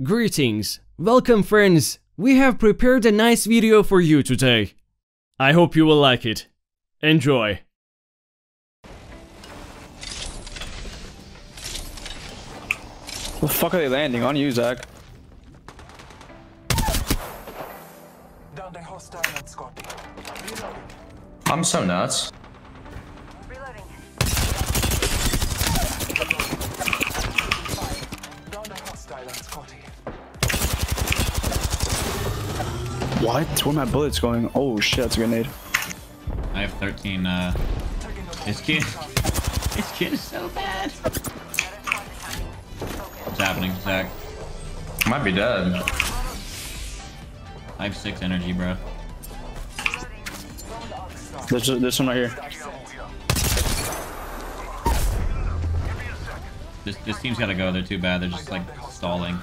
Greetings, welcome friends. We have prepared a nice video for you today. I hope you will like it. Enjoy. What The fuck are they landing on you, Zach? Down the hostile at Scotty. Reloading. I'm so nuts. What? Where are my bullets going? Oh shit, that's a grenade. I have 13, uh, Taking the this kid, this kid is so bad. What's happening, Zach? Might be dead. I have six energy, bro. There's this one right here. This, this team's gotta go, they're too bad, they're just like stalling.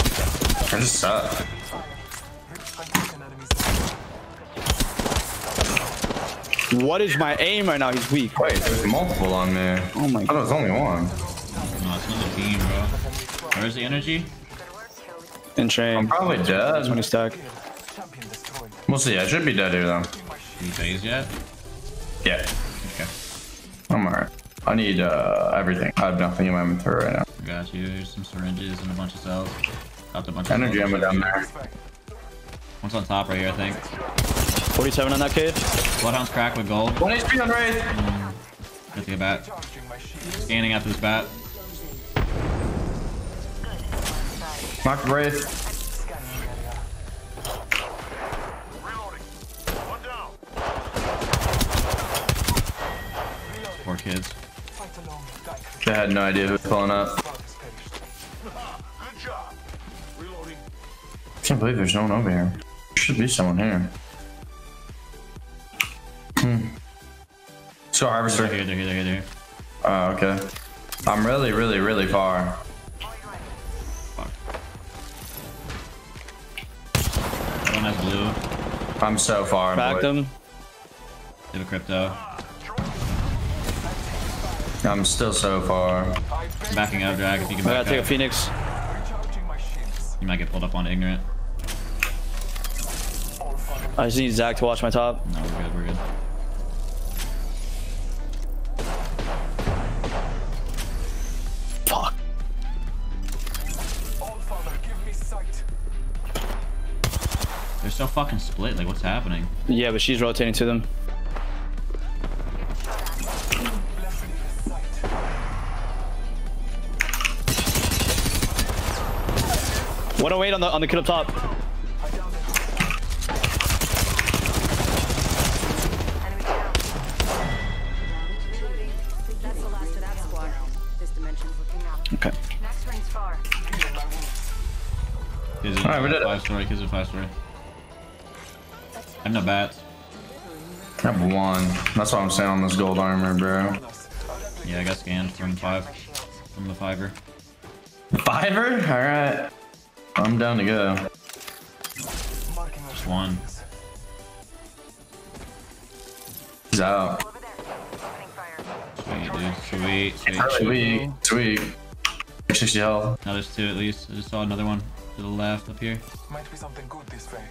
I just suck. What is my aim right now? He's weak. Wait, there's multiple on me. Oh my I thought it was only one. No, it's another team, bro. Where's the energy? In train. I'm probably dead. 20 stack. Champion destroyed. We'll see. I should be dead here though. You phase yet? Yeah, Okay, I'm alright. I need uh everything. I have nothing in my inventory right now. I got you. Here's some syringes and a bunch of cells. Dropped a bunch Energy of ammo down there. One's on top right here, I think. 47 on that kid. Bloodhound's cracked with gold. One HP on Wraith. Good to get bat. Charging my shield. Scanning after this bat. Knocked Wraith. Scanning area. Poor kids. Fight along. They had no idea who was pulling up. Spark has perished. Can't believe there's no one over here. There Should be someone here. So They're harvester. here, they're here, they're here, they're here. Oh, okay. I'm really, really, really far. Fuck. That one has blue. I'm so far. Boy. him. Have a crypto. I'm still so far. Backing up, drag if you can I gotta back take a phoenix. Recharging my shields. You might get pulled up on ignorant. I just need Zach to watch my top. No, we're good, we're good. So fucking split, like what's happening? Yeah, but she's rotating to them. Bless me with sight. What a wait on the on the kid up top. I downed it. Enemy down. Reloading. That's the last of that squad. This dimension's looking up. Okay. Next ring's far. Healing my wounds. Kids Alright, we did it. five story, kids are five story. I have no bats. I have one. That's what I'm saying on this gold armor, bro. Yeah, I got scanned from five. From the fiver. Fiver? Alright. I'm down to go. Just one. He's out. Over there. Sweet, dude. Sweet, sweet. Sweet. Sweet. 60 health. Now there's two at least. I just saw another one to the left up here. Might be something good this way.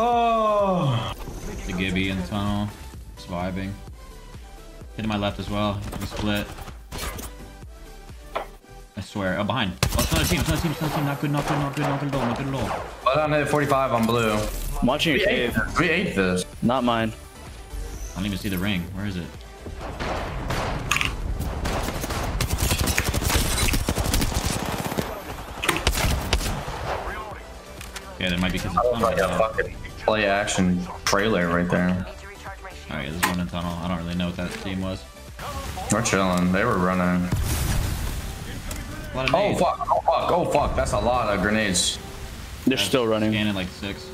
Oh. The Gibby in the tunnel. Just vibing. Hitting my left as well. We split. I swear. Oh, behind. Oh, it's another team. It's another team. It's another team. Not good. Not good. Not good. Not good at all. Not good at all. But on hit 45 on blue. I'm watching your We ate cave. this. We ate this. Not mine. I don't even see the ring. Where is it? Yeah, there might be because it's tunnel. Like a fucking play action trailer right there. Need to recharge my shield. Alright, there's one in tunnel. I don't really know what that team was. We're chilling. They were running. A lot of Oh fuck! Oh fuck! Oh fuck! That's a lot of grenades. They're still running. Scanning like six.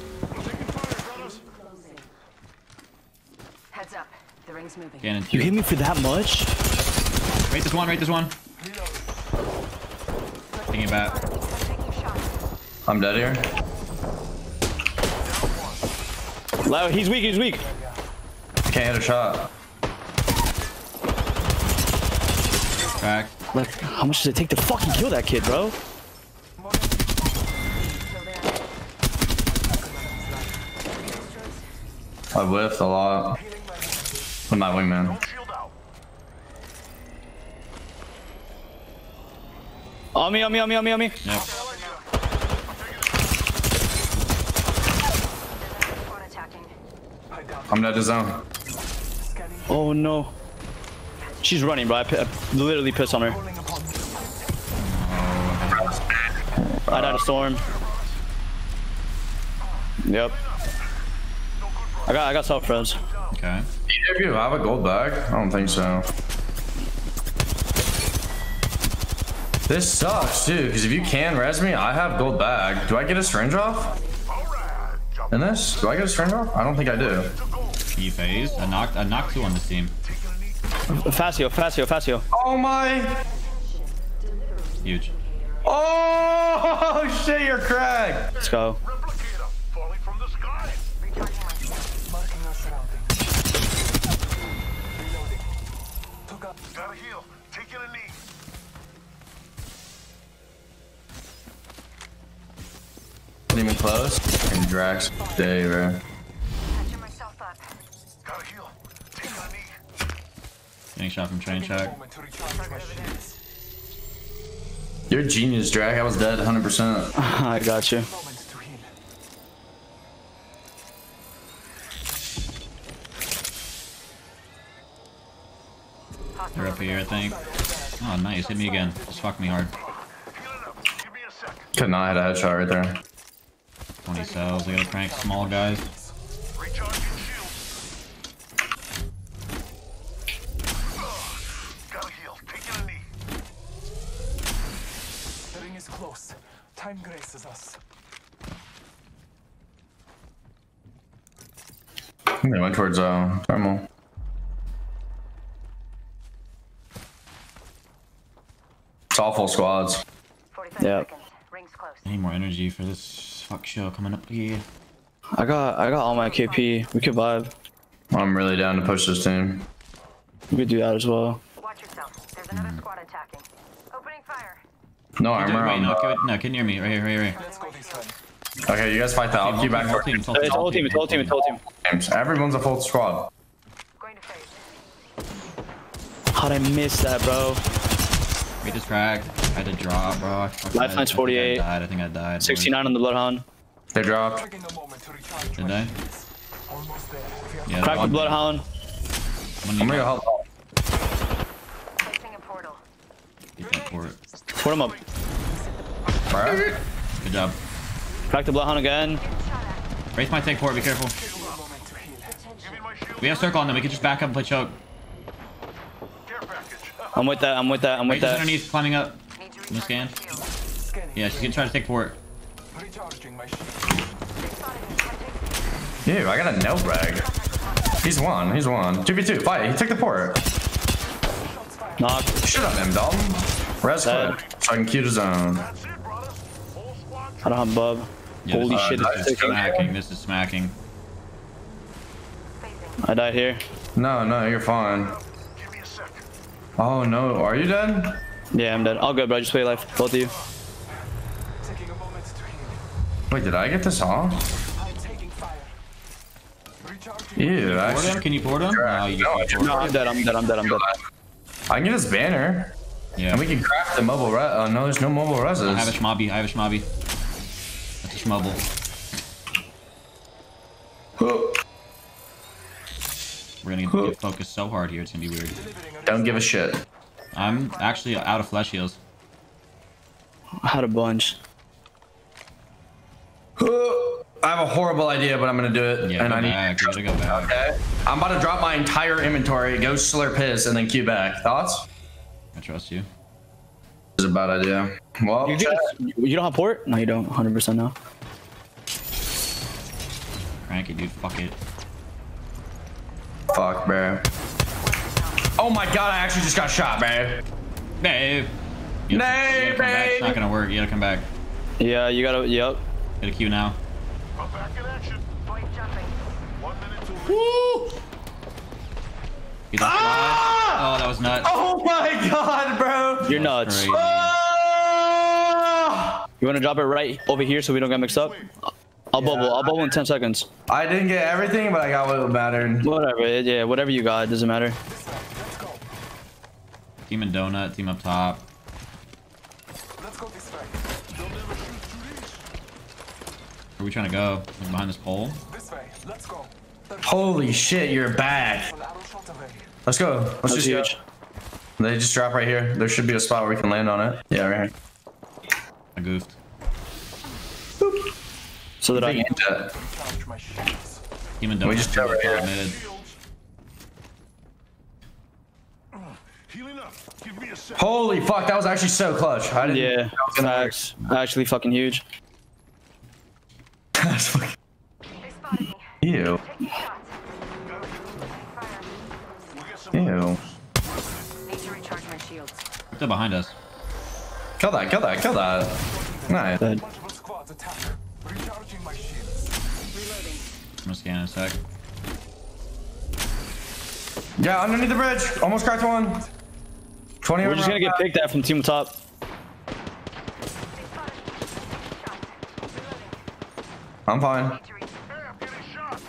Heads up. The ring's moving. Scanning You two. hit me for that much? Rate this one. Rate this one. Taking it back. I'm dead here. Loud. He's weak. He's weak. Can't hit a shot. Crack. Like, how much does it take to fucking kill that kid, bro? I whiffed a lot. With my wingman. On me, on me, on me, on me, on me. Yep. Squad attacking. I'm dead to zone. Oh no. She's running, bro. I, I literally pissed on her. Me. I died a storm. Yep. I got I got self froze. Okay. If you have a gold bag, I don't think so. This sucks, too, because if you can res me, I have gold bag. Do I get a syringe off? In this? Do I get a syringe off? I don't think I do. E phase. I knocked. I knocked two on this team. Facio, Facio, Facio. Oh my! Huge. Oh shit, you're cracked! Let's go. Not even close. And Drax day, bro. Patching myself up. Gotta heal. Taking a knee. Getting shot from train Taking a check. moment to recharge my shields. You're a genius, Drac. I was dead 100%. I got you. Moment to heal. They're up here, I think. Oh, nice. Hit me again. Just fuck me hard. Give me a sec. Could not hit a headshot right there. 20 cells. I gotta crank small guys. Recharging shields. Gotta heal. Taking a knee. The ring is close. Time graces us. They went towards uh, thermal. It's all full squads. 45 Yep. seconds. Rings close. I need more energy for this fuck show coming up here. I got I got all my KP. We could vibe. I'm really down to push this team. We could do that as well. Watch yourself. There's another hmm. squad attacking. Opening fire. No Wait, armor. wait, on no, the- get, no, get near me. Right here, right here, right here. Let's go this way. Okay, you guys fight that. I'll keep back Whole for team, whole It's whole team, it's whole team, it's whole team. games. Everyone's a full squad. Going to phase. How'd I miss that, bro? Wait, this crack. I had to drop, bro. I Lifeline's I think I 48. died. I think I died. 69 on the Bloodhound. They dropped. Taking a moment to recharge Did my they? shields. Almost there. We have Yeah, Crack the Bloodhound. I'm I'm gonna gonna go help. Placing a portal. get that port. Put him up. Bruh. Good job. Crack the Bloodhound again. Wraith might take port. Be careful. a moment to heal. Give me my shield. We have circle on them. We can just back up and play choke. I'm with that, I'm with that, I'm with Wraith that. underneath, climbing up. Need to In the recharge scan. my shield. Scanning. Yeah, she's gonna try to take port. Recharging my shield. Ew, I got a nail brag. He's one. He's one. 2v2. Fight. He took the port. Knock. Shit on him, Dalton. Res Dead. quick. So I can cue the zone. That's it, brother. Full squad. I don't have bub. Yeah, Holy this, shit, uh, this is this is taking. smacking. This is smacking. I died here. No, no, you're fine. Give me a sec. Oh no, are you dead? Yeah, I'm dead. I'll go, bro. Just play life. Both of you. Taking a moment to heal. Wait, did I get this off? I'm taking fire. Recharging. Ew, actually. him? Can you port him? Yeah, Oh, you no, can I port. No, I'm dead. I'm dead. I'm dead. I'm dead. I can get this banner. Yeah. And we can craft the mobile res. Oh uh, no, there's no mobile I have a reses. schmobby. I have a schmobby. That's a schmobble. We're gonna get focused so hard here. It's gonna be weird. Don't give a shit. I'm actually out of flesh heals. I had a bunch. I have a horrible idea, but I'm gonna do it. Yeah, and go I need. back. You gotta go back. Okay. I'm about to drop my entire inventory, go slurp his, and then queue back. Thoughts? I trust you. This is a bad idea. Well, You, just, you don't have port? No, you don't. 100% no. Crank it, dude. Fuck it. fuck, bro. Oh my god, I actually just got shot, bro. Babe. You gotta- Nay, you gotta come. It's not gonna work. You gotta come back. Yeah, you gotta. Yep. Get a queue now. I'm back in action. Point jumping. One minute to He left slide. Oh, that was nuts. Oh my god, bro. You're nuts. Ah! You want to drop it right over here so we don't get mixed up? I'll bubble. I'll bubble in 10 seconds. I didn't get everything, but I got what mattered. Whatever. Yeah, whatever you got. Doesn't matter. Team and donut. Team up top. Let's go this way. Where are we trying to go? Like behind this pole? This way. Let's go. Holy shit, you're back. an arrow shot away. Let's go. Let's That's just huge. Go. They just drop right here. There should be a spot where we can land on it. Yeah, right here. I goofed. So that I Big can. jet. Recharge my shields. Team and We just team got up right here. mid. Healing up. Give me a sec. Holy fuck, that was actually so clutch. I didn't. Yeah. that was gonna Actually fucking huge. That's fucking. Ew. Ew. Need to recharge my shields. They're behind us. Kill that, kill that, kill that. Nice. Dead. Multiple squads attack. Recharging my shields. Reloading. I'm gonna scan in a sec. Yeah, underneath the bridge. Almost cracked one. 20 We're just gonna get picked at from team top. I'm fine. Hey, I'm getting shot.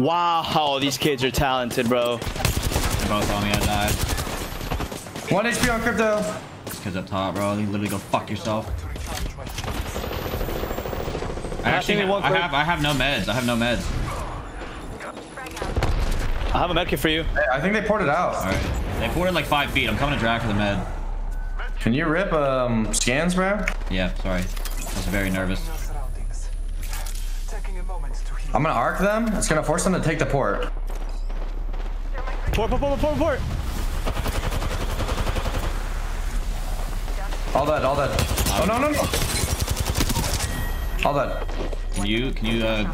Wow, these kids are talented, bro. They're both on me. I died. One HP on crypto. This kid's up top, bro. You literally go fuck yourself. To recharge my shields. I actually give I have I have no meds. I have no meds. I have a medkit for you. I think they poured it out. All right. They poured it like five feet. I'm coming to drag for the med. Can you rip um scans, bro? Yeah, sorry. I was very nervous. Your surroundings. Taking a moment to heal. I'm gonna arc them. It's gonna force them to take the port. Port, port, port, port, port. All that, all that. Oh no, no, no. All that. Can you can you uh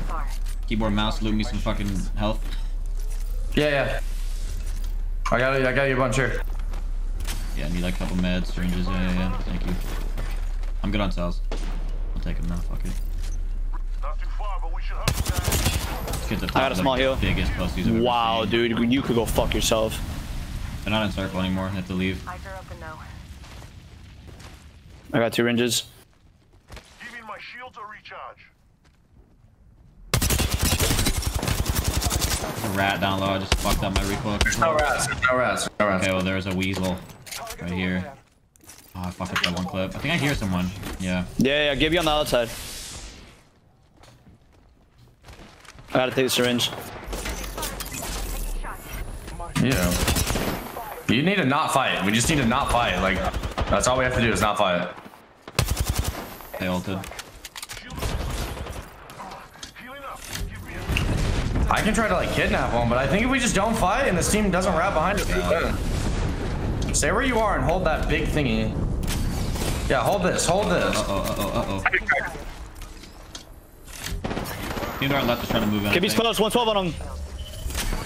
keyboard mouse loot me some fucking health? Yeah, yeah. I got I got you a bunch here. Yeah, I need like a couple meds, syringes. Yeah, yeah, yeah. Thank you. I'm good on cells. I'll take them now. Fuck it. Not too far, but we should hustle down. This kid's up I got a small heal. the Biggest pussies I've Wow, seen. dude, you could go fuck yourself. They're not in circle anymore. They have to leave. Eyes are open though. I got two ranges. Give me my shields or recharge. A rat down low. I just fucked up my recoil. No rats. No rats. No rats. Okay, well there's a weasel right here. there. Oh, I fucked up that one clip. I think I hear someone. Yeah. Yeah, yeah, give you on the outside. I gotta take the syringe. Yeah. You need to not fight. We just need to not fight. Like, that's all we have to do is not fight. They ulted. Healing up. Give me a I can try to like kidnap one, but I think if we just don't fight and this team doesn't wrap behind us, we win. Stay where you are and hold that big thingy. Yeah, hold this. Hold this. Uh oh, uh oh, uh oh. Team to our left is trying to move in. I Gibby's think. close, 112 on him.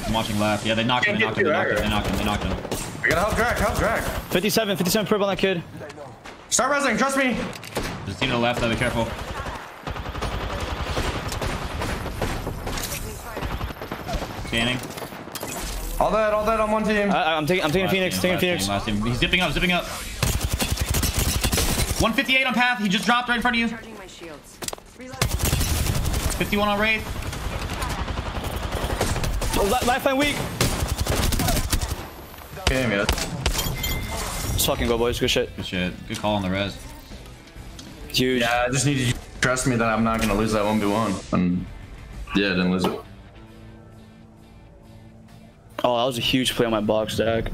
I'm watching left. Yeah, they knocked him. They knocked him. They knocked him. They knocked him. They knocked him. We gotta help drag. Help drag. 57, 57 perp on that kid. Start resing. Trust me. There's a team to the left. though, Be careful. Scanning. All that. All that on one team. I, I'm taking, I'm taking Last Phoenix, team, taking Phoenix. team, last team. He's zipping up, zipping up. 158 on path. He just dropped right in front of you. Charging my shields. Reloading. 51 on Wraith. Oh, li- lifeline weak. Game it. Let's fucking go, boys. Good shit. Good shit. Good call on the res. Huge. Yeah, I just need you to trust me that I'm not gonna lose that one v one. And yeah, I didn't lose it. Oh, that was a huge play on my box, Dak.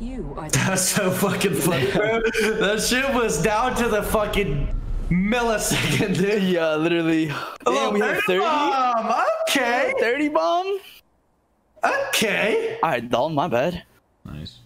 You are That's so fucking funny, bro. that shit was down to the fucking millisecond, dude. Yeah, literally. Damn, we have 30? bomb. Okay. 30 bomb? Okay. Alright, Dalton, my bad. Nice.